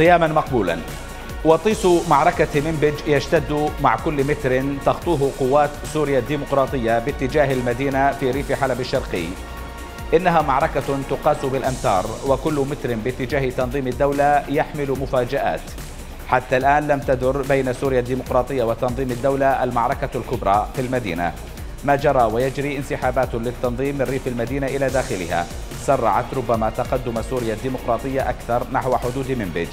صياما مقبولا. وطيس معركة منبج يشتد مع كل متر تخطوه قوات سوريا الديمقراطية باتجاه المدينة في ريف حلب الشرقي. إنها معركة تقاس بالأمتار وكل متر باتجاه تنظيم الدولة يحمل مفاجآت. حتى الآن لم تدر بين سوريا الديمقراطية وتنظيم الدولة المعركة الكبرى في المدينة. ما جرى ويجري انسحابات للتنظيم من ريف المدينة إلى داخلها. سرعت ربما تقدم سوريا الديمقراطية أكثر نحو حدود منبج.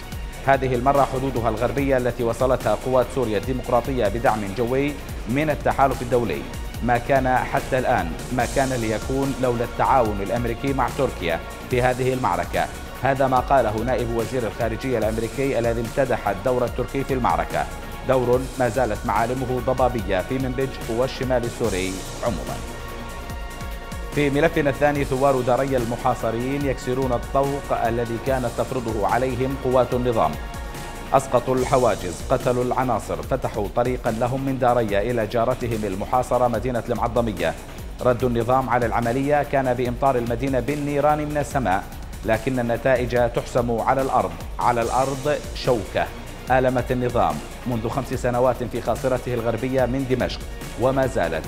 هذه المرة حدودها الغربية التي وصلتها قوات سوريا الديمقراطية بدعم جوي من التحالف الدولي. ما كان حتى الآن ما كان ليكون لولا التعاون الأمريكي مع تركيا في هذه المعركة. هذا ما قاله نائب وزير الخارجية الأمريكي الذي امتدح الدور التركي في المعركة. دور ما زالت معالمه ضبابية في منبج والشمال السوري عموما. في ملفنا الثاني ثوار داري المحاصرين يكسرون الطوق الذي كانت تفرضه عليهم قوات النظام. أسقطوا الحواجز قتلوا العناصر فتحوا طريقا لهم من داريا إلى جارتهم المحاصرة مدينة المعظمية. رد النظام على العملية كان بإمطار المدينة بالنيران من السماء لكن النتائج تحسم على الأرض. على الأرض شوكة. آلمت النظام منذ خمس سنوات في خاصرته الغربية من دمشق وما زالت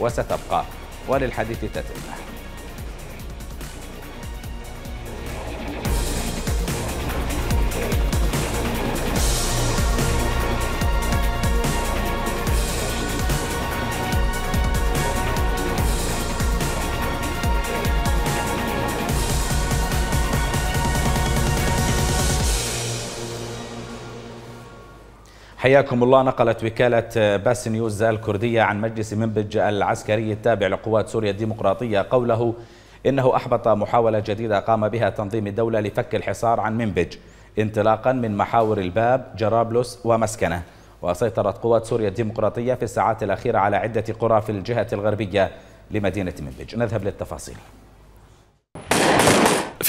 وستبقى. وللحديث تتمه حياكم الله. نقلت وكالة باس نيوز الكردية عن مجلس منبج العسكري التابع لقوات سوريا الديمقراطية قوله إنه أحبط محاولة جديدة قام بها تنظيم الدولة لفك الحصار عن منبج انطلاقا من محاور الباب جرابلس ومسكنة. وسيطرت قوات سوريا الديمقراطية في الساعات الأخيرة على عدة قرى في الجهة الغربية لمدينة منبج. نذهب للتفاصيل.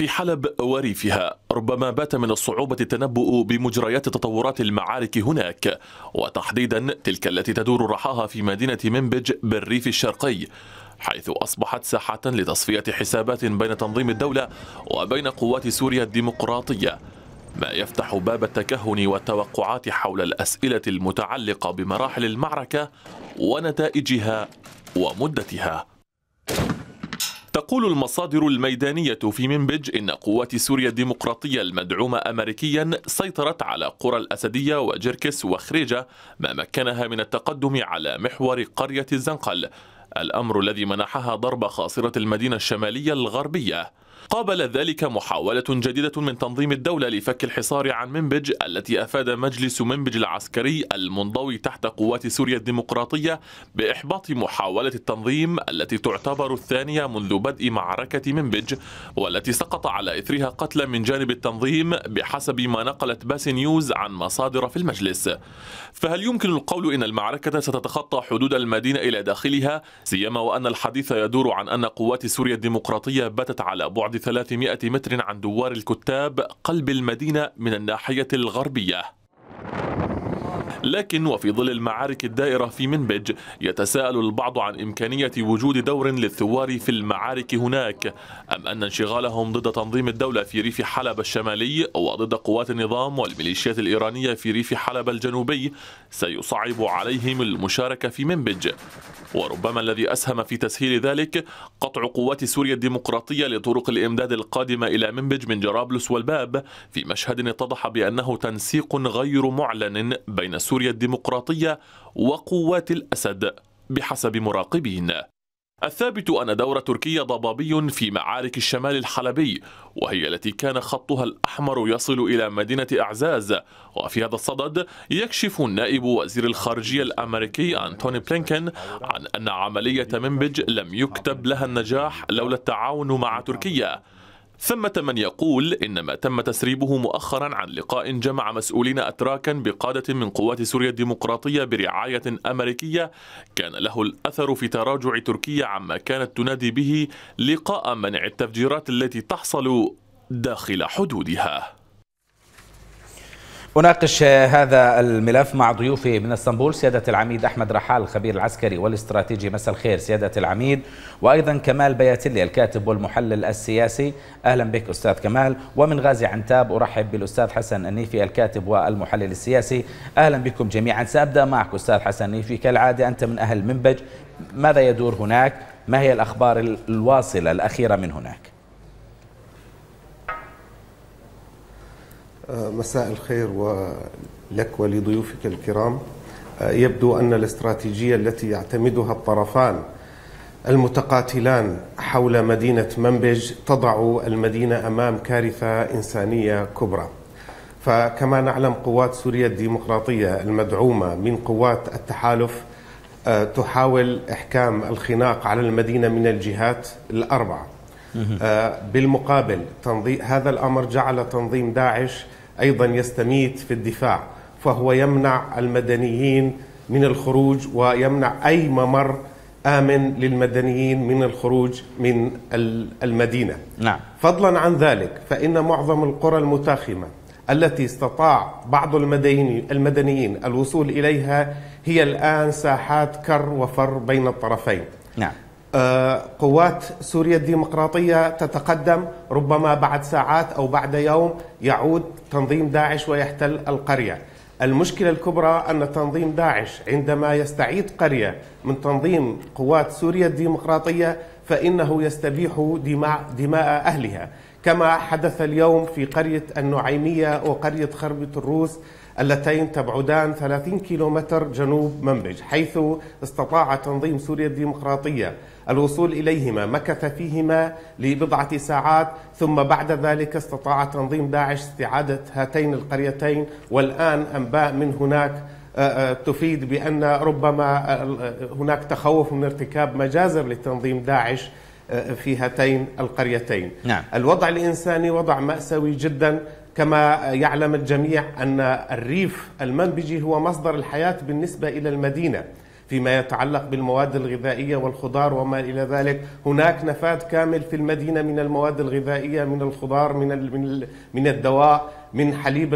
في حلب وريفها. ربما بات من الصعوبة التنبؤ بمجريات تطورات المعارك هناك وتحديدا تلك التي تدور رحاها في مدينة منبج بالريف الشرقي حيث أصبحت ساحة لتصفية حسابات بين تنظيم الدولة وبين قوات سوريا الديمقراطية ما يفتح باب التكهن والتوقعات حول الأسئلة المتعلقة بمراحل المعركة ونتائجها ومدتها. تقول المصادر الميدانية في منبج إن قوات سوريا الديمقراطية المدعومة أمريكيا سيطرت على قرى الأسدية وجركس وخريجة ما مكنها من التقدم على محور قرية الزنقل. الأمر الذي منحها ضرب خاصرة المدينة الشمالية الغربية. قابل ذلك محاولة جديدة من تنظيم الدولة لفك الحصار عن منبج التي أفاد مجلس منبج العسكري المنضوي تحت قوات سوريا الديمقراطية بإحباط محاولة التنظيم التي تعتبر الثانية منذ بدء معركة منبج والتي سقط على إثرها قتلى من جانب التنظيم بحسب ما نقلت باس نيوز عن مصادر في المجلس. فهل يمكن القول إن المعركة ستتخطى حدود المدينة إلى داخلها؟ سيما وأن الحديث يدور عن أن قوات سوريا الديمقراطية باتت على بعد 300 متر عن دوار الكتاب قلب المدينة من الناحية الغربية. لكن وفي ظل المعارك الدائرة في منبج يتساءل البعض عن إمكانية وجود دور للثوار في المعارك هناك. أم أن انشغالهم ضد تنظيم الدولة في ريف حلب الشمالي وضد قوات النظام والميليشيات الإيرانية في ريف حلب الجنوبي سيصعب عليهم المشاركة في منبج. وربما الذي أسهم في تسهيل ذلك قطع قوات سوريا الديمقراطية لطرق الإمداد القادمة إلى منبج من جرابلس والباب في مشهد اتضح بأنه تنسيق غير معلن بين سوريا الديمقراطية وقوات الأسد بحسب مراقبين. الثابت أن دور تركيا ضبابي في معارك الشمال الحلبي وهي التي كان خطها الأحمر يصل إلى مدينة أعزاز. وفي هذا الصدد يكشف نائب وزير الخارجية الأمريكي أنتوني بلينكن عن أن عملية منبج لم يكتب لها النجاح لولا التعاون مع تركيا. ثمة من يقول إن ما تم تسريبه مؤخرا عن لقاء جمع مسؤولين أتراكا بقادة من قوات سوريا الديمقراطية برعاية أمريكية كان له الأثر في تراجع تركيا عما كانت تنادي به لقاء منع التفجيرات التي تحصل داخل حدودها. أناقش هذا الملف مع ضيوفي من إسطنبول سيادة العميد أحمد رحال الخبير العسكري والاستراتيجي. مساء الخير سيادة العميد. وأيضا كمال بياتلي الكاتب والمحلل السياسي. أهلا بك أستاذ كمال. ومن غازي عنتاب أرحب بالأستاذ حسن النيفي الكاتب والمحلل السياسي. أهلا بكم جميعا. سأبدأ معك أستاذ حسن النيفي. كالعادة أنت من أهل منبج. ماذا يدور هناك؟ ما هي الأخبار الواصلة الأخيرة من هناك؟ مساء الخير ولك ولضيوفك الكرام. يبدو أن الاستراتيجية التي يعتمدها الطرفان المتقاتلان حول مدينة منبج تضع المدينة أمام كارثة إنسانية كبرى. فكما نعلم قوات سوريا الديمقراطية المدعومة من قوات التحالف آه، تحاول إحكام الخناق على المدينة من الجهات الأربعة. آه، بالمقابل تنظيم هذا الأمر جعل تنظيم داعش أيضا يستميت في الدفاع فهو يمنع المدنيين من الخروج ويمنع أي ممر آمن للمدنيين من الخروج من المدينة. نعم. فضلا عن ذلك فإن معظم القرى المتاخمة التي استطاع بعض المدنيين المدنيين الوصول إليها هي الآن ساحات كر وفر بين الطرفين. نعم. قوات سوريا الديمقراطية تتقدم ربما بعد ساعات أو بعد يوم يعود تنظيم داعش ويحتل القرية. المشكلة الكبرى أن تنظيم داعش عندما يستعيد قرية من تنظيم قوات سوريا الديمقراطية فإنه يستبيح دماء, دماء أهلها. كما حدث اليوم في قرية النعيمية وقرية خربة الروس اللتين تبعدان 30 كيلومتر جنوب منبج حيث استطاع تنظيم سوريا الديمقراطية. الوصول إليهما مكث فيهما لبضعة ساعات ثم بعد ذلك استطاع تنظيم داعش استعادة هاتين القريتين والآن أنباء من هناك آه، آه، تفيد بأن ربما آه، هناك تخوف من ارتكاب مجازر لتنظيم داعش في هاتين القريتين نعم. الوضع الإنساني وضع مأساوي جدا كما يعلم الجميع أن الريف المنبجي هو مصدر الحياة بالنسبة إلى المدينة فيما يتعلق بالمواد الغذائية والخضار وما إلى ذلك. هناك نفاد كامل في المدينة من المواد الغذائية من الخضار من من الدواء من حليب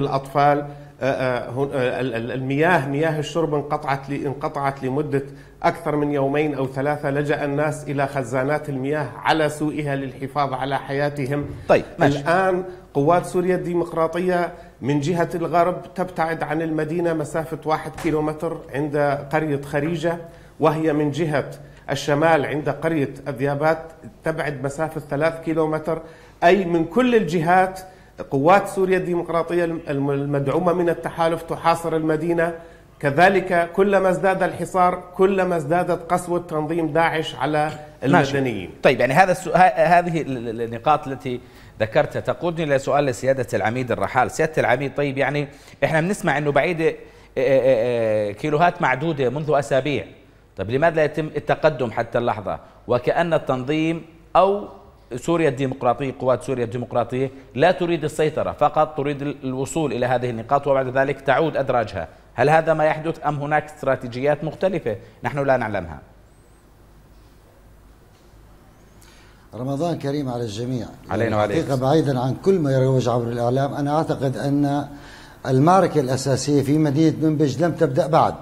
آه، المياه مياه الشرب انقطعت انقطعت لمدة أكثر من يومين أو ثلاثة لجأ الناس إلى خزانات المياه على سوءها للحفاظ على حياتهم طيب ماشي. الآن قوات سوريا الديمقراطية من جهة الغرب تبتعد عن المدينة مسافة واحد كيلومتر عند قرية خريجة وهي من جهة الشمال عند قرية الذيابات تبعد مسافة ثلاث كيلومتر أي من كل الجهات قوات سوريا الديمقراطية المدعومة من التحالف تحاصر المدينة. كذلك كلما ازداد الحصار كلما ازدادت قسوة تنظيم داعش على المدنيين. ماشي. طيب يعني هذا السؤال هذه النقاط التي ذكرتها. تقودني إلى سؤال لسيادة العميد الرحال. سيادة العميد طيب يعني إحنا بنسمع إنه بعيدة كيلوهات معدودة منذ أسابيع. طيب لماذا لا يتم التقدم حتى اللحظة؟ وكأن التنظيم أو سوريا الديمقراطية قوات سوريا الديمقراطية لا تريد السيطرة فقط تريد الوصول إلى هذه النقاط وبعد ذلك تعود أدراجها. هل هذا ما يحدث أم هناك استراتيجيات مختلفة؟ نحن لا نعلمها. رمضان كريم على الجميع. علينا وعليك. بعيدا عن كل ما يروج عبر الإعلام أنا أعتقد أن المعركة الأساسية في مدينة منبج لم تبدأ بعد.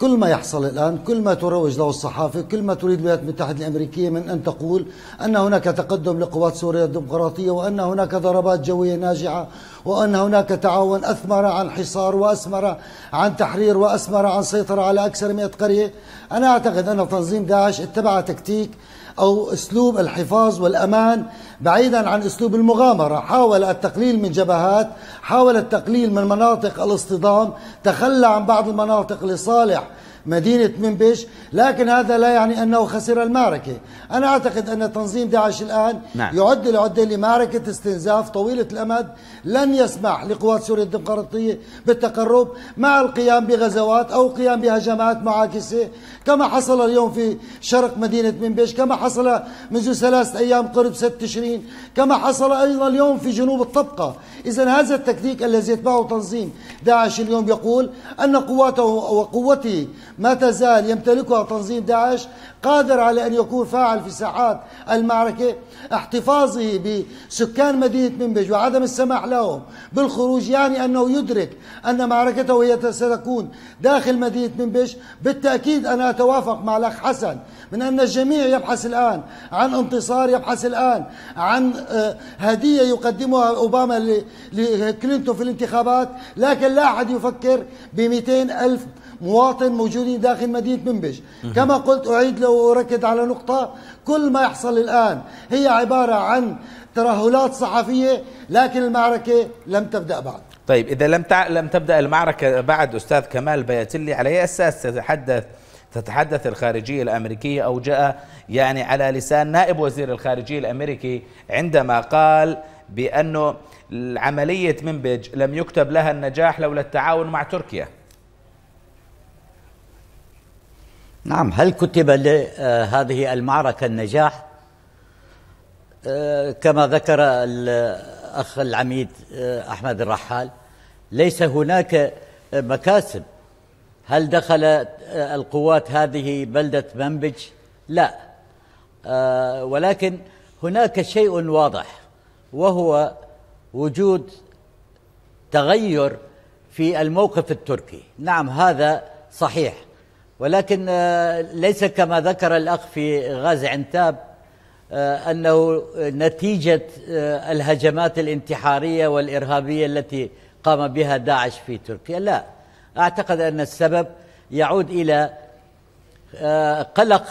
كل ما يحصل الآن كل ما تروج له الصحافة كل ما تريد الولايات المتحدة الأمريكية من أن تقول أن هناك تقدم لقوات سوريا الديمقراطية وأن هناك ضربات جوية ناجعة وأن هناك تعاون أثمر عن حصار وأثمر عن تحرير وأثمر عن سيطرة على أكثر من قرية. أنا أعتقد أن تنظيم داعش اتبع تكتيك أو أسلوب الحفاظ والأمان بعيدا عن أسلوب المغامرة. حاول التقليل من جبهات حاول التقليل من مناطق الاصطدام. تخلى عن بعض المناطق لصالح مدينة منبش لكن هذا لا يعني أنه خسر المعركة. أنا أعتقد أن تنظيم داعش الآن نعم. يعد العدة لمعركة استنزاف طويلة الأمد لن يسمح لقوات سوريا الديمقراطية بالتقرب مع القيام بغزوات أو قيام بهجمات معاكسة. كما حصل اليوم في شرق مدينة منبش كما حصل منذ ثلاثة أيام قرب ست تشرين كما حصل أيضا اليوم في جنوب الطبقة. إذا هذا التكتيك الذي يتبعه تنظيم داعش اليوم يقول أن قواته وقوته ما تزال يمتلكها تنظيم داعش قادر على أن يكون فاعل في ساحات المعركة احتفاظه بسكان مدينة منبج وعدم السماح لهم بالخروج يعني أنه يدرك أن معركته هي ستكون داخل مدينة منبج. بالتأكيد أنا أتوافق مع الأخ حسن من أن الجميع يبحث الآن عن انتصار يبحث الآن عن آه، هدية يقدمها أوباما لكلينتون في الانتخابات لكن لا أحد يفكر ب ألف مواطن موجودين داخل مدينة منبج. كما قلت أعيد لو أركز على نقطة كل ما يحصل الآن هي عبارة عن ترهلات صحفية لكن المعركة لم تبدأ بعد. طيب إذا لم تع... لم تبدأ المعركة بعد أستاذ كمال بياتلي على أي أساس تتحدث تتحدث الخارجية الأمريكية أو جاء يعني على لسان نائب وزير الخارجية الأمريكي عندما قال بأنه عملية منبج لم يكتب لها النجاح لولا التعاون مع تركيا. نعم هل كتب لهذه المعركة النجاح؟ آه، كما ذكر الأخ العميد آه، أحمد الرحال ليس هناك مكاسب. هل دخل القوات هذه بلدة منبج؟ لا. آه، ولكن هناك شيء واضح وهو وجود تغير في الموقف التركي. نعم هذا صحيح. ولكن آه، ليس كما ذكر الأخ في غازي عنتاب آه، أنه نتيجة الهجمات الانتحارية والإرهابية التي قام بها داعش في تركيا. لا. أعتقد أن السبب يعود إلى آه، قلق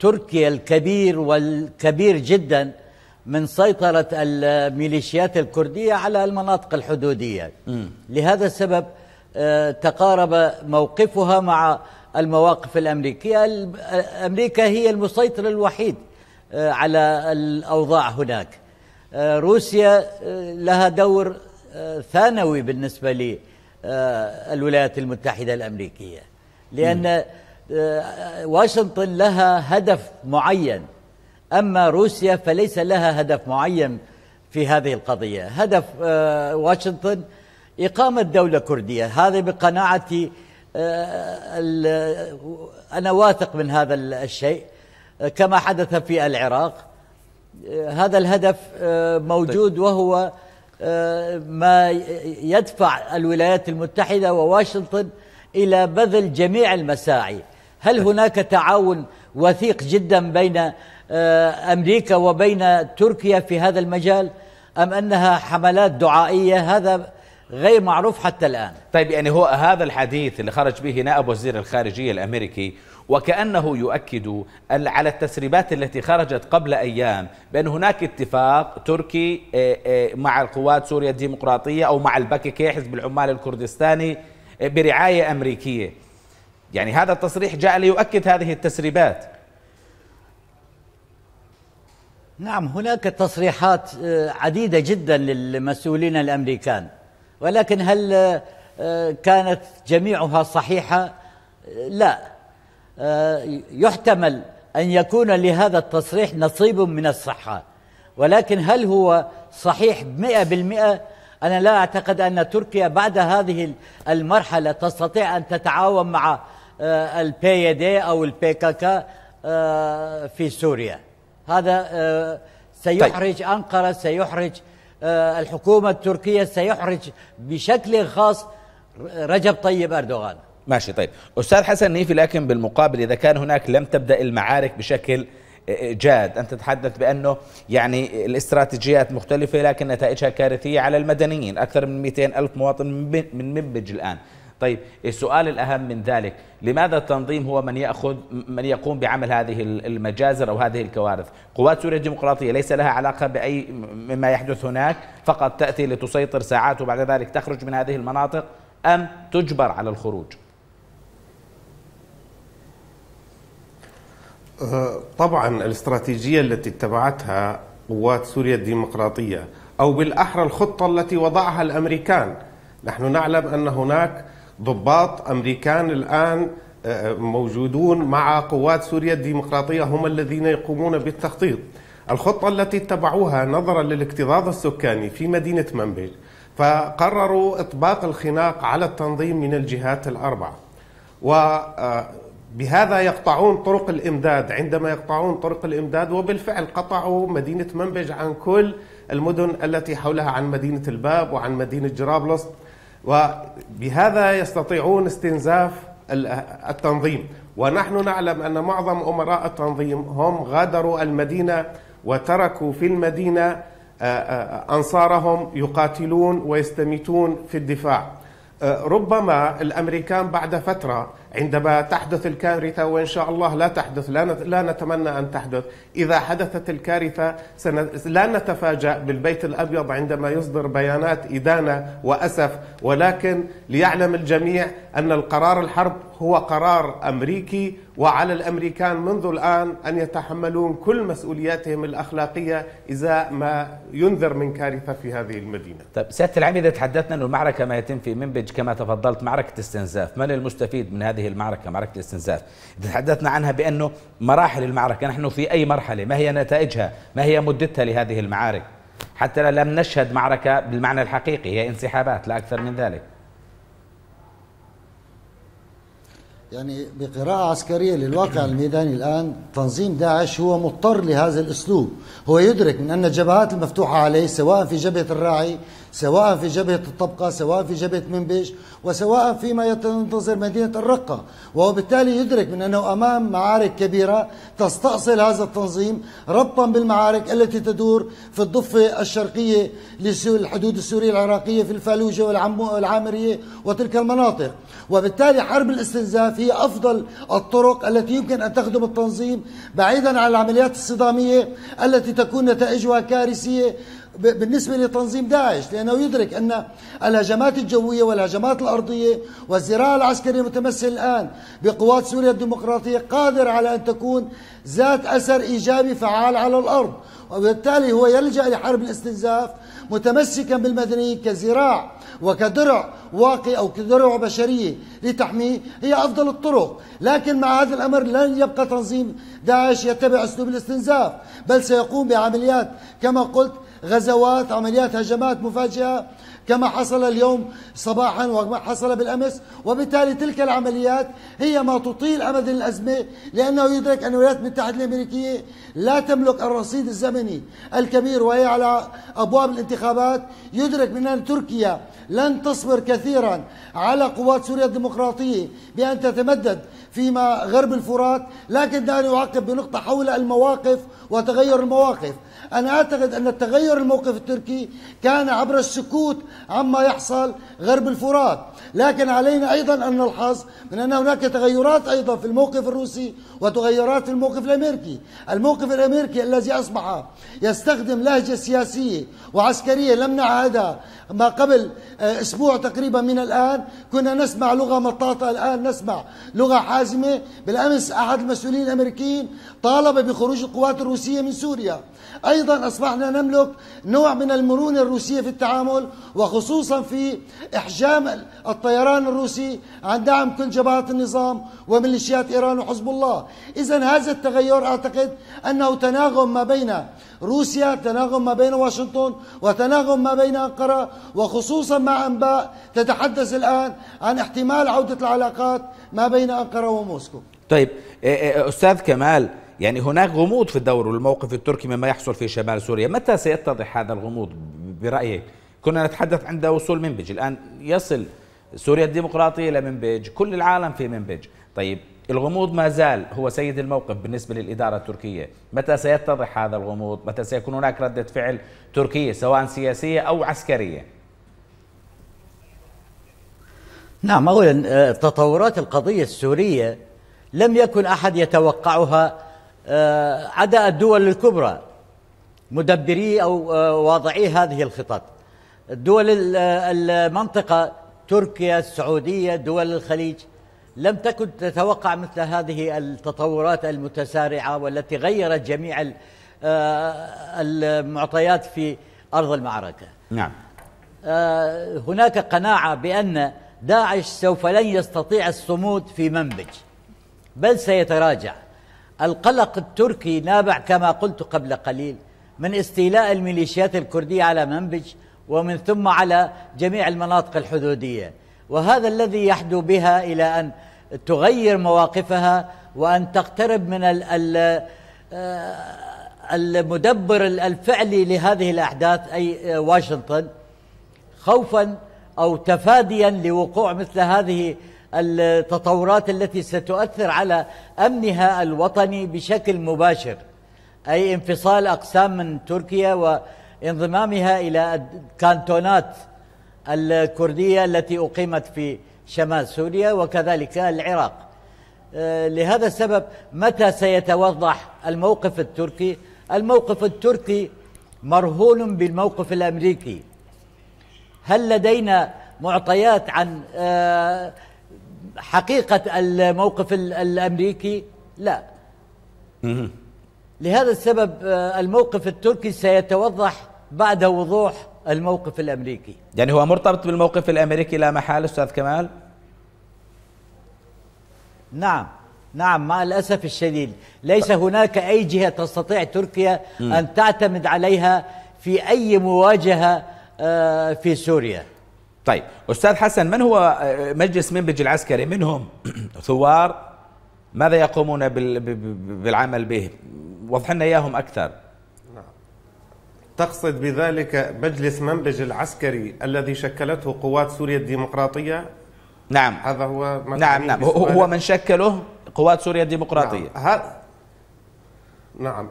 تركيا الكبير والكبير جدا من سيطرة الميليشيات الكردية على المناطق الحدودية. م. لهذا السبب آه، تقارب موقفها مع المواقف الأمريكية. أمريكا هي المسيطر الوحيد آه، على الأوضاع هناك. روسيا لها دور ثانوي بالنسبة لي. آه، الولايات المتحدة الأمريكية. لأن آه، واشنطن لها هدف معين. أما روسيا فليس لها هدف معين في هذه القضية. هدف آه، واشنطن إقامة دولة كردية. هذا بقناعتي أنا واثق من هذا الشيء. كما حدث في العراق. هذا الهدف موجود وهو ما يدفع الولايات المتحدة وواشنطن إلى بذل جميع المساعي. هل هناك تعاون وثيق جدا بين آه، أمريكا وبين تركيا في هذا المجال أم أنها حملات دعائية؟ هذا غير معروف حتى الآن. طيب يعني هو هذا الحديث اللي خرج به نائب وزير الخارجية الأمريكي وكأنه يؤكد على التسريبات التي خرجت قبل أيام بأن هناك اتفاق تركي آه، آه، مع القوات سوريا الديمقراطية أو مع البككي حزب العمال الكردستاني آه، برعاية أمريكية. يعني هذا التصريح جاء ليؤكد هذه التسريبات. نعم هناك تصريحات عديدة جدا للمسؤولين الأمريكان. ولكن هل كانت جميعها صحيحة؟ لا. يحتمل أن يكون لهذا التصريح نصيب من الصحة. ولكن هل هو صحيح مئة بالمئة؟ أنا لا أعتقد أن تركيا بعد هذه المرحلة تستطيع أن تتعاون مع آه، البي دي أو البيكاكا آه، في سوريا. هذا سيحرج طيب. أنقرة سيحرج الحكومة التركية سيحرج بشكل خاص رجب طيب أردوغان. ماشي طيب. أستاذ حسن نيفي لكن بالمقابل إذا كان هناك لم تبدأ المعارك بشكل آه، آه، جاد أن تتحدث بأنه يعني الاستراتيجيات مختلفة لكن نتائجها كارثية على المدنيين. أكثر من 200 ألف مواطن من منبج الآن. طيب السؤال الأهم من ذلك لماذا التنظيم هو من يأخذ من يقوم بعمل هذه المجازر أو هذه الكوارث؟ قوات سوريا الديمقراطية ليس لها علاقة بأي مما يحدث هناك فقط تأتي لتسيطر ساعات وبعد ذلك تخرج من هذه المناطق أم تجبر على الخروج؟ طبعا الاستراتيجية التي اتبعتها قوات سوريا الديمقراطية أو بالأحرى الخطة التي وضعها الأمريكان. نحن نعلم أن هناك ضباط أمريكان الآن أه، موجودون مع قوات سوريا الديمقراطية هم الذين يقومون بالتخطيط. الخطة التي اتبعوها نظرا للاكتظاظ السكاني في مدينة منبج فقرروا إطباق الخناق على التنظيم من الجهات الأربعة. وبهذا يقطعون طرق الإمداد. عندما يقطعون طرق الإمداد وبالفعل قطعوا مدينة منبج عن كل المدن التي حولها عن مدينة الباب وعن مدينة جرابلس. وبهذا يستطيعون استنزاف التنظيم. ونحن نعلم أن معظم أمراء التنظيم هم غادروا المدينة وتركوا في المدينة آه، آه، أنصارهم يقاتلون ويستميتون في الدفاع. آه، ربما الأمريكان بعد فترة عندما تحدث الكارثة وإن شاء الله لا تحدث لا نتمنى أن تحدث إذا حدثت الكارثة لا نتفاجأ بالبيت الأبيض عندما يصدر بيانات إدانة وأسف ولكن ليعلم الجميع أن القرار الحرب هو قرار أمريكي وعلى الأمريكان منذ الآن أن يتحملون كل مسؤولياتهم الأخلاقية إذا ما ينذر من كارثة في هذه المدينة. طيب سيادة العميد تحدثنا إنه المعركة ما يتم في منبج كما تفضلت معركة استنزاف، من المستفيد من هذه المعركة معركة الاستنزاف؟ إذا تحدثنا عنها بأنه مراحل المعركة نحن في أي مرحلة؟ ما هي نتائجها؟ ما هي مدتها لهذه المعارك؟ حتى لم نشهد معركة بالمعنى الحقيقي هي انسحابات لا أكثر من ذلك. يعني بقراءة عسكرية للواقع الميداني الآن تنظيم داعش هو مضطر لهذا الأسلوب هو يدرك من أن الجبهات المفتوحة عليه سواء في جبهة الراعي سواء في جبهة الطبقة سواء في جبهة منبج وسواء فيما ينتظر مدينة الرقة. وبالتالي يدرك من أنه أمام معارك كبيرة تستأصل هذا التنظيم ربطا بالمعارك التي تدور في الضفة الشرقية للحدود السورية العراقية في الفالوجة والعامرية وتلك المناطق. وبالتالي حرب الاستنزاف هي أفضل الطرق التي يمكن أن تخدم التنظيم بعيدا عن العمليات الصدامية التي تكون نتائجها كارثية بالنسبة لتنظيم داعش لأنه يدرك أن الهجمات الجوية والهجمات الأرضية والزراعة العسكرية المتمثل الآن بقوات سوريا الديمقراطية قادر على أن تكون ذات أثر إيجابي فعال على الأرض. وبالتالي هو يلجأ لحرب الاستنزاف متمسكا بالمدنيين كذراع وكدرع واقي أو كدرع بشرية لتحميه. هي أفضل الطرق لكن مع هذا الأمر لن يبقى تنظيم داعش يتبع أسلوب الاستنزاف بل سيقوم بعمليات كما قلت غزوات عمليات هجمات مفاجئة كما حصل اليوم صباحا وما حصل بالأمس. وبالتالي تلك العمليات هي ما تطيل أمد الأزمة لأنه يدرك أن الولايات المتحدة الأمريكية لا تملك الرصيد الزمني الكبير وهي على أبواب الانتخابات. يدرك من أن تركيا لن تصبر كثيرا على قوات سوريا الديمقراطية بأن تتمدد فيما غرب الفرات. لكن دعني أعقب بنقطة حول المواقف وتغير المواقف. أنا أعتقد أن التغير الموقف التركي كان عبر السكوت عما يحصل غرب الفرات. لكن علينا أيضا أن نلحظ من أن هناك تغيرات أيضا في الموقف الروسي وتغيرات في الموقف الأمريكي. الموقف الأمريكي الذي أصبح يستخدم لهجة سياسية وعسكرية لم نعهدها ما قبل آه، أسبوع تقريبا من الآن. كنا نسمع لغة مطاطة الآن نسمع لغة حازمة. بالأمس أحد المسؤولين الأمريكيين طالب بخروج القوات الروسية من سوريا. أيضا أصبحنا نملك نوع من المرونة الروسية في التعامل وخصوصا في إحجام الطيران الروسي عن دعم كل جبهات النظام وميليشيات إيران وحزب الله. إذا هذا التغير أعتقد أنه تناغم ما بين روسيا تناغم ما بين واشنطن وتناغم ما بين أنقرة وخصوصا مع أنباء تتحدث الآن عن احتمال عودة العلاقات ما بين أنقرة وموسكو. طيب إيه، إيه، أستاذ كمال يعني هناك غموض في الدور والموقف التركي مما يحصل في شمال سوريا. متى سيتضح هذا الغموض برأيك؟ كنا نتحدث عند وصول منبج الآن يصل سوريا الديمقراطية إلى منبج كل العالم في منبج طيب الغموض ما زال هو سيد الموقف بالنسبة للإدارة التركية. متى سيتضح هذا الغموض؟ متى سيكون هناك ردة فعل تركية سواء سياسية أو عسكرية؟ نعم أولا آه، تطورات القضية السورية لم يكن أحد يتوقعها عدا الدول الكبرى مدبري أو آه، واضعي هذه الخطط. الدول المنطقة تركيا السعودية دول الخليج لم تكن تتوقع مثل هذه التطورات المتسارعة والتي غيرت جميع آه، المعطيات في أرض المعركة. نعم. هناك قناعة بأن داعش سوف لن يستطيع الصمود في منبج بل سيتراجع. القلق التركي نابع كما قلت قبل قليل من استيلاء الميليشيات الكردية على منبج ومن ثم على جميع المناطق الحدودية. وهذا الذي يحدو بها إلى أن تغير مواقفها وأن تقترب من المدبر الفعلي لهذه الأحداث أي واشنطن خوفا أو تفاديا لوقوع مثل هذه التطورات التي ستؤثر على أمنها الوطني بشكل مباشر أي انفصال أقسام من تركيا وانضمامها إلى الكانتونات الكردية التي أقيمت في شمال سوريا وكذلك العراق. آه، لهذا السبب متى سيتوضح الموقف التركي؟ الموقف التركي مرهون بالموقف الأمريكي. هل لدينا معطيات عن حقيقة الموقف الأمريكي لا. لهذا السبب آه، الموقف التركي سيتوضح بعد وضوح الموقف الأمريكي. يعني هو مرتبط بالموقف الأمريكي لا محال أستاذ كمال؟ نعم نعم مع الأسف الشديد. ليس هناك أي جهة تستطيع تركيا أن تعتمد عليها في أي مواجهة آه، في سوريا. طيب أستاذ حسن من هو آه، مجلس منبج العسكري؟ منهم ثوار. ماذا يقومون بالعمل به؟ وضح لنا إياهم أكثر. تقصد بذلك مجلس منبج العسكري الذي شكلته قوات سوريا الديمقراطية؟ نعم. هذا هو نعم نعم. هو من شكله قوات سوريا الديمقراطية. نعم. هذا نعم.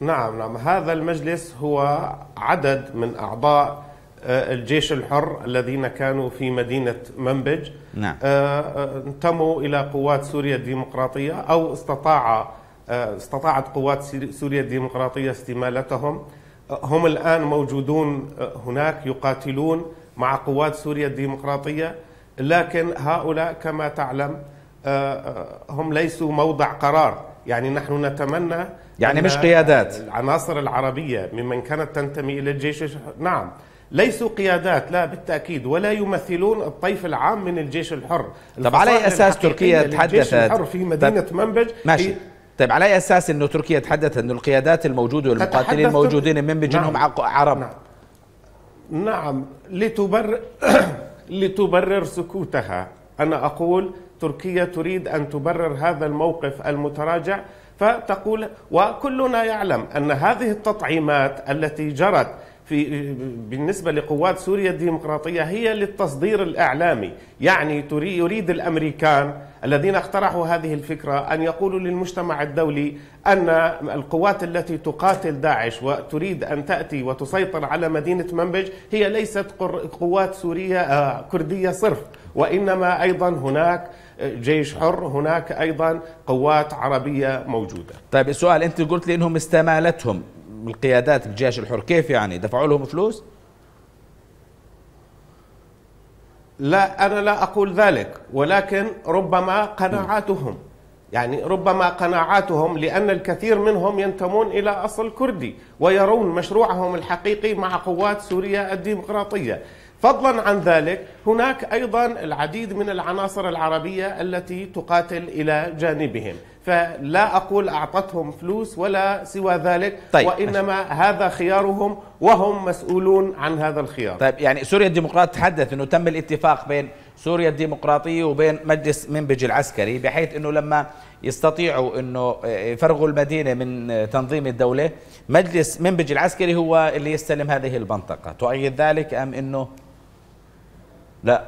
نعم نعم. هذا المجلس هو عدد من أعضاء الجيش الحر الذين كانوا في مدينة منبج نعم. آه، آه، انتموا إلى قوات سوريا الديمقراطية أو استطاع استطاعت قوات سوريا الديمقراطية استمالتهم. هم الآن موجودون هناك يقاتلون مع قوات سوريا الديمقراطية. لكن هؤلاء كما تعلم آه، آه، هم ليسوا موضع قرار. يعني نحن نتمنى يعني مش قيادات. العناصر العربية ممن كانت تنتمي إلى الجيش نعم. ليسوا قيادات لا بالتأكيد. ولا يمثلون الطيف العام من الجيش الحر. طب على أي أساس تركيا تحدثت؟ الحر في مدينة منبج ماشي. طيب على أي أساس أنه تركيا تحدثت أنه القيادات الموجودة والمقاتلين الموجودين من منبج نعم. هم عرب؟ نعم, نعم. لتبرر لتبرر سكوتها. أنا أقول تركيا تريد أن تبرر هذا الموقف المتراجع فتقول وكلنا يعلم أن هذه التطعيمات التي جرت في بالنسبة لقوات سوريا الديمقراطية هي للتصدير الإعلامي. يعني يريد الأمريكان الذين اقترحوا هذه الفكرة أن يقولوا للمجتمع الدولي أن القوات التي تقاتل داعش وتريد أن تأتي وتسيطر على مدينة منبج هي ليست قوات سورية آه، كردية صرف. وإنما أيضا هناك جيش حر هناك أيضا قوات عربية موجودة. طيب السؤال أنت قلت لي أنهم استمالتهم. القيادات الجيش الحر كيف يعني؟ دفعوا لهم فلوس؟ لا أنا لا أقول ذلك ولكن ربما قناعاتهم يعني ربما قناعاتهم لأن الكثير منهم ينتمون إلى أصل كردي ويرون مشروعهم الحقيقي مع قوات سوريا الديمقراطية. فضلا عن ذلك هناك أيضا العديد من العناصر العربية التي تقاتل إلى جانبهم. فلا أقول أعطتهم فلوس ولا سوى ذلك طيب. وإنما هذا خيارهم وهم مسؤولون عن هذا الخيار. طيب يعني سوريا الديمقراط تحدث إنه تم الاتفاق بين سوريا الديمقراطية وبين مجلس منبج العسكري بحيث إنه لما يستطيعوا إنه يفرغوا المدينة من تنظيم الدولة مجلس منبج العسكري هو اللي يستلم هذه المنطقة. تؤيد ذلك أم إنه لا.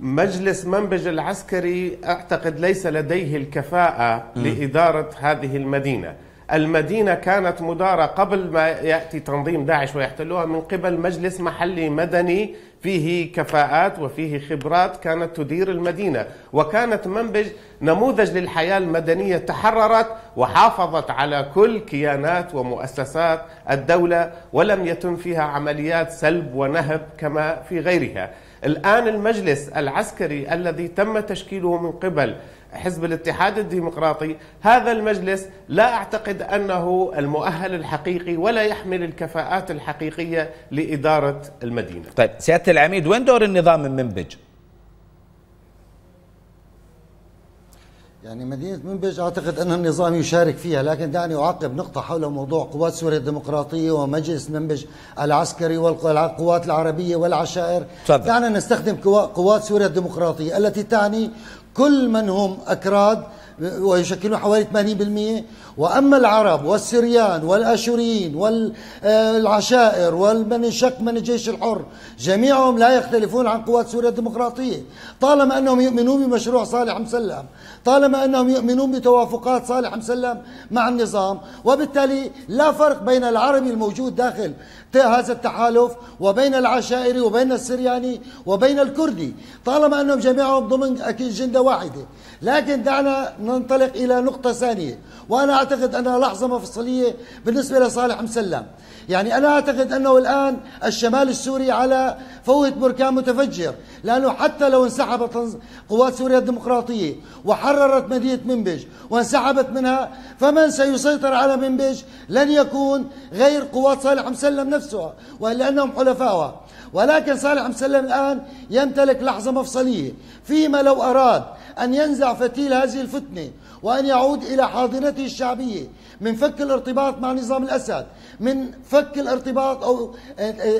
مجلس منبج العسكري أعتقد ليس لديه الكفاءة لإدارة هذه المدينة. المدينة كانت مدارة قبل ما يأتي تنظيم داعش ويحتلوها من قبل مجلس محلي مدني فيه كفاءات وفيه خبرات كانت تدير المدينة وكانت منبج نموذج للحياة المدنية تحررت وحافظت على كل كيانات ومؤسسات الدولة ولم يتم فيها عمليات سلب ونهب كما في غيرها. الآن المجلس العسكري الذي تم تشكيله من قبل حزب الاتحاد الديمقراطي هذا المجلس لا أعتقد أنه المؤهل الحقيقي ولا يحمل الكفاءات الحقيقية لإدارة المدينة طيب سيادة العميد وين دور النظام المنبج؟ يعني مدينة منبج أعتقد أن النظام يشارك فيها لكن دعني أعقب نقطة حول موضوع قوات سوريا الديمقراطية ومجلس منبج العسكري والقوات العربية والعشائر تفضل. دعنا نستخدم قوات سوريا الديمقراطية التي تعني كل من هم أكراد ويشكلون حوالي 80% وأما العرب والسريان والاشوريين والعشائر والمن انشق من الجيش الحر جميعهم لا يختلفون عن قوات سوريا الديمقراطية. طالما أنهم يؤمنون بمشروع صالح مسلم طالما أنهم يؤمنون بتوافقات صالح مسلم مع النظام وبالتالي لا فرق بين العربي الموجود داخل هذا التحالف وبين العشائري وبين السرياني وبين الكردي. طالما أنهم جميعهم ضمن أكيد جندة واحدة. لكن دعنا ننطلق إلى نقطة ثانية. وأنا أعتقد أنها لحظة مفصلية بالنسبة لصالح مسلم يعني أنا أعتقد أنه الآن الشمال السوري على فوهة بركان متفجر لأنه حتى لو انسحبت قوات سوريا الديمقراطية وحررت مدينة منبج وانسحبت منها فمن سيسيطر على منبج لن يكون غير قوات صالح مسلم نفسها ولأنهم حلفائها ولكن صالح مسلم الآن يمتلك لحظة مفصلية فيما لو أراد أن ينزع فتيل هذه الفتنة وأن يعود إلى حاضنته الشعبية من فك الارتباط مع نظام الأسد من فك الارتباط أو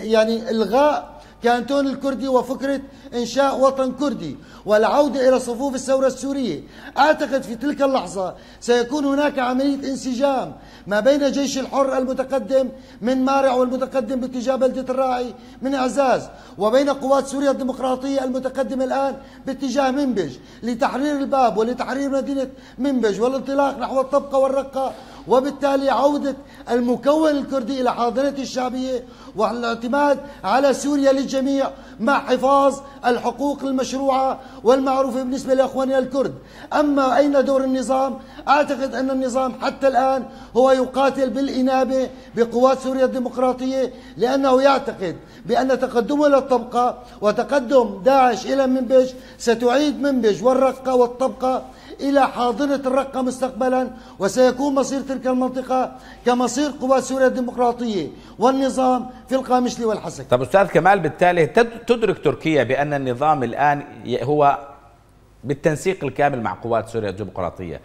يعني إلغاء كانتون الكردي وفكرة إنشاء وطن كردي والعودة إلى صفوف الثورة السورية. أعتقد في تلك اللحظة سيكون هناك عملية انسجام ما بين جيش الحر المتقدم من مارع والمتقدم باتجاه بلدة الراعي من إعزاز وبين قوات سوريا الديمقراطية المتقدمة الآن باتجاه منبج لتحرير الباب ولتحرير مدينة منبج والانطلاق نحو الطبقة والرقة وبالتالي عودة المكون الكردي إلى حاضنته الشعبية والاعتماد على سوريا للجميع مع حفاظ الحقوق المشروعة والمعروفة بالنسبة لأخواننا الكرد أما أين دور النظام؟ أعتقد أن النظام حتى الآن هو يقاتل بالإنابة بقوات سوريا الديمقراطية لأنه يعتقد بأن تقدمه إلى الطبقة وتقدم داعش إلى منبج ستعيد منبج والرقة والطبقة إلى حاضنة الرقة مستقبلا وسيكون مصير تلك المنطقة كمصير قوات سوريا الديمقراطية والنظام في القامشلي والحسك. طب أستاذ كمال بالتالي تدرك تركيا بأن النظام الآن هو بالتنسيق الكامل مع قوات سوريا الديمقراطية.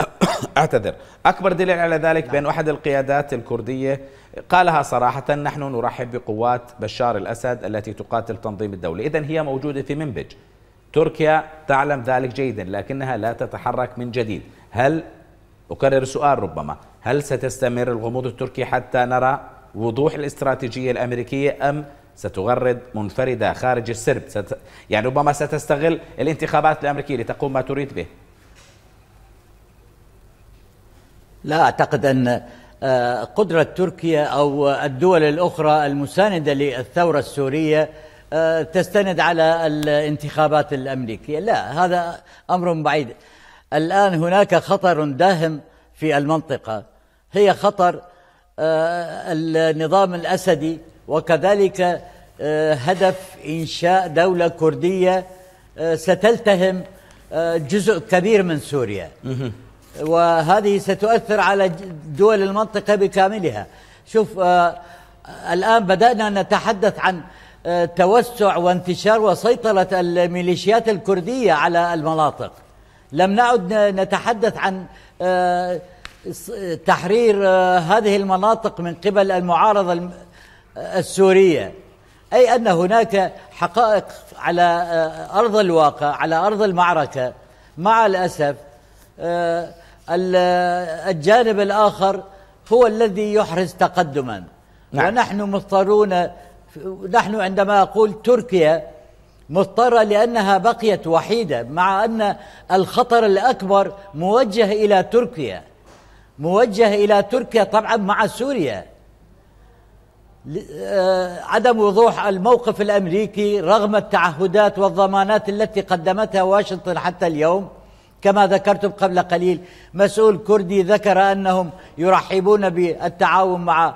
أعتذر. أكبر دليل على ذلك بأن أحد القيادات الكردية قالها صراحة نحن نرحب بقوات بشار الأسد التي تقاتل تنظيم الدولة. إذا هي موجودة في منبج. تركيا تعلم ذلك جيدا لكنها لا تتحرك من جديد. هل أكرر السؤال ربما هل ستستمر الغموض التركي حتى نرى وضوح الاستراتيجية الأمريكية أم ستغرد منفردة خارج السرب؟ ست يعني ربما ستستغل الانتخابات الأمريكية لتقوم ما تريد به. لا أعتقد أن آه، قدرة تركيا أو الدول الأخرى المساندة للثورة السورية تستند على الانتخابات الأمريكية، لا هذا أمر بعيد. الآن هناك خطر داهم في المنطقة هي خطر آه، النظام الأسدي وكذلك آه، هدف إنشاء دولة كردية ستلتهم جزء كبير من سوريا. وهذه ستؤثر على دول المنطقة بكاملها. شوف الآن بدأنا نتحدث عن آه، توسع وانتشار وسيطرة الميليشيات الكردية على المناطق. لم نعد نتحدث عن آه، تحرير آه، هذه المناطق من قبل المعارضة السورية. أي أن هناك حقائق على أرض الواقع على أرض المعركة. مع الأسف الجانب الآخر هو الذي يحرز تقدما. نعم. ونحن مضطرون نحن عندما أقول تركيا مضطرة لأنها بقيت وحيدة مع أن الخطر الأكبر موجه إلى تركيا. موجه إلى تركيا طبعا مع سوريا. آه، عدم وضوح الموقف الأمريكي رغم التعهدات والضمانات التي قدمتها واشنطن حتى اليوم كما ذكرتم قبل قليل مسؤول كردي ذكر أنهم يرحبون بالتعاون مع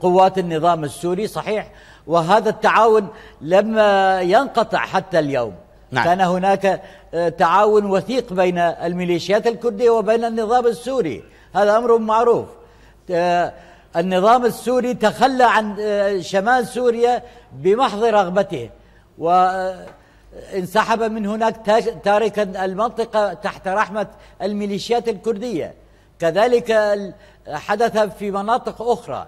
قوات النظام السوري صحيح. وهذا التعاون لم ينقطع حتى اليوم. نعم. كان هناك آه، تعاون وثيق بين الميليشيات الكردية وبين النظام السوري. هذا أمر معروف. آه، النظام السوري تخلى عن شمال سوريا بمحض رغبته. و انسحب من هناك تاركا المنطقة تحت رحمة الميليشيات الكردية. كذلك حدث في مناطق أخرى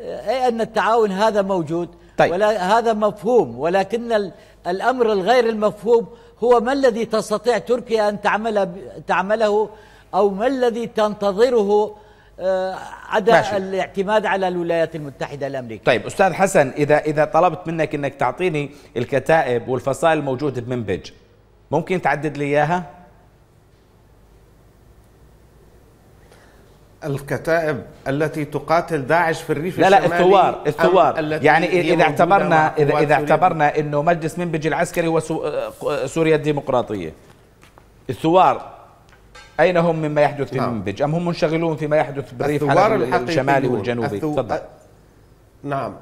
أي أن التعاون هذا موجود طيب. ولا هذا مفهوم ولكن الأمر الغير المفهوم هو ما الذي تستطيع تركيا أن تعمل تعمله أو ما الذي تنتظره آه، عدا ماشي. الاعتماد على الولايات المتحدة الأمريكية طيب أستاذ حسن إذا إذا طلبت منك أنك تعطيني الكتائب والفصائل الموجودة بمنبج ممكن تعدد لي إياها؟ الكتائب التي تقاتل داعش في الريف لا لا الثوار الثوار. يعني إذا اعتبرنا اذا إذا اعتبرنا إنه مجلس منبج العسكري هو سوريا الديمقراطية. الثوار أين هم مما يحدث في نعم. منبج؟ أم هم منشغلون فيما يحدث بالريف الشمالي والجنوبي؟ الثو... تفضل. نعم.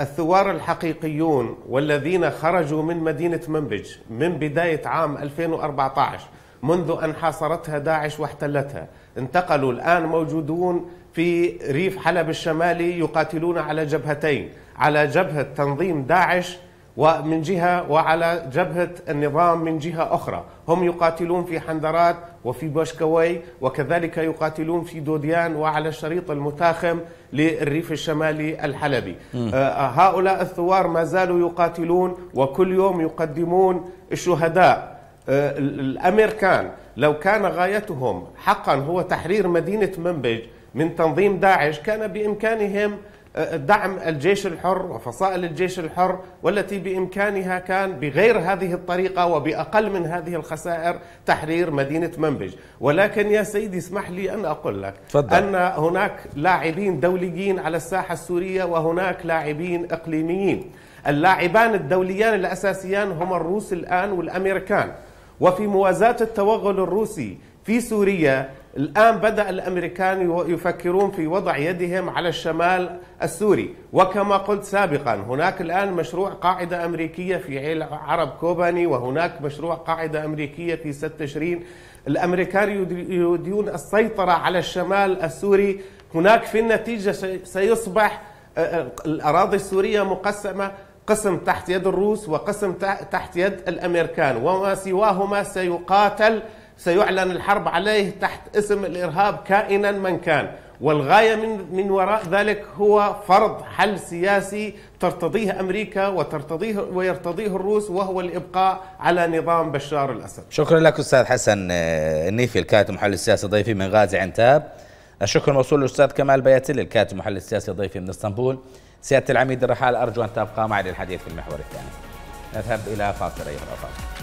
الثوار الحقيقيون والذين خرجوا من مدينة منبج من بداية عام 2014 منذ أن حاصرتها داعش واحتلتها انتقلوا الآن موجودون في ريف حلب الشمالي يقاتلون على جبهتين على جبهة تنظيم داعش ومن جهة وعلى جبهة النظام من جهة أخرى. هم يقاتلون في حندرات وفي بوشكوي وكذلك يقاتلون في دوديان وعلى الشريط المتاخم للريف الشمالي الحلبي. آه هؤلاء الثوار ما زالوا يقاتلون وكل يوم يقدمون الشهداء. آه الأمريكان لو كان غايتهم حقا هو تحرير مدينة منبج من تنظيم داعش كان بإمكانهم آه، دعم الجيش الحر وفصائل الجيش الحر والتي بإمكانها كان بغير هذه الطريقة وبأقل من هذه الخسائر تحرير مدينة منبج. ولكن يا سيدي اسمح لي أن أقول لك فضل. أن هناك لاعبين دوليين على الساحة السورية وهناك لاعبين إقليميين. اللاعبان الدوليان الأساسيان هم الروس الآن والأمريكان. وفي موازاة التوغل الروسي في سوريا الآن بدأ الأمريكان يفكرون في وضع يدهم على الشمال السوري. وكما قلت سابقا هناك الآن مشروع قاعدة أمريكية في عرب كوباني وهناك مشروع قاعدة أمريكية في ست تشرين الأمريكان يريدون السيطرة على الشمال السوري. هناك في النتيجة سيصبح الأراضي السورية مقسمة. قسم تحت يد الروس وقسم تحت يد الأمريكان وما سواهما سيقاتل سيعلن الحرب عليه تحت اسم الإرهاب كائنا من كان والغاية من من وراء ذلك هو فرض حل سياسي ترتضيه أمريكا وترتضيه ويرتضيه الروس وهو الإبقاء على نظام بشار الأسد. شكرا لك أستاذ حسن آه، النيفي الكاتب محلل السياسي ضيفي من غازي عنتاب. الشكر موصول للأستاذ كمال بياتل الكاتب محلل السياسي ضيفي من إسطنبول. سيادة العميد الرحال أرجو أن تبقى معي للحديث في المحور الثاني. نذهب إلى فاصل أيها الأفاضل